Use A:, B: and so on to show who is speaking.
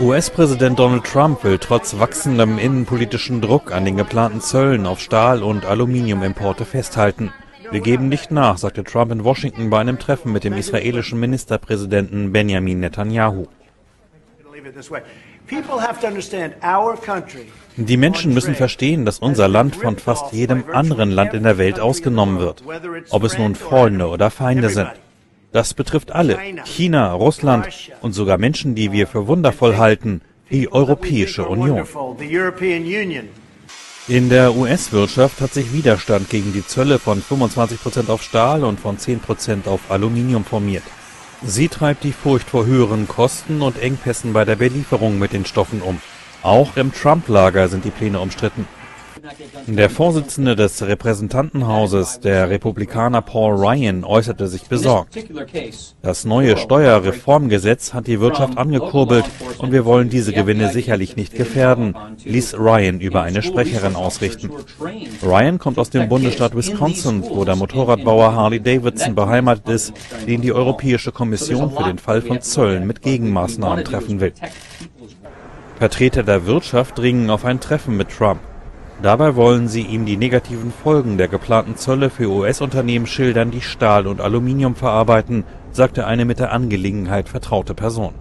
A: US-Präsident Donald Trump will trotz wachsendem innenpolitischen Druck an den geplanten Zöllen auf Stahl- und Aluminiumimporte festhalten. Wir geben nicht nach, sagte Trump in Washington bei einem Treffen mit dem israelischen Ministerpräsidenten Benjamin Netanyahu. Die Menschen müssen verstehen, dass unser Land von fast jedem anderen Land in der Welt ausgenommen wird, ob es nun Freunde oder Feinde sind. Das betrifft alle, China, Russland und sogar Menschen, die wir für wundervoll halten, die Europäische Union. In der US-Wirtschaft hat sich Widerstand gegen die Zölle von 25% auf Stahl und von 10% auf Aluminium formiert. Sie treibt die Furcht vor höheren Kosten und Engpässen bei der Belieferung mit den Stoffen um. Auch im Trump-Lager sind die Pläne umstritten. Der Vorsitzende des Repräsentantenhauses, der Republikaner Paul Ryan, äußerte sich besorgt. Das neue Steuerreformgesetz hat die Wirtschaft angekurbelt und wir wollen diese Gewinne sicherlich nicht gefährden, ließ Ryan über eine Sprecherin ausrichten. Ryan kommt aus dem Bundesstaat Wisconsin, wo der Motorradbauer Harley Davidson beheimatet ist, den die Europäische Kommission für den Fall von Zöllen mit Gegenmaßnahmen treffen will. Vertreter der Wirtschaft dringen auf ein Treffen mit Trump. Dabei wollen sie ihm die negativen Folgen der geplanten Zölle für US-Unternehmen schildern, die Stahl und Aluminium verarbeiten, sagte eine mit der Angelegenheit vertraute Person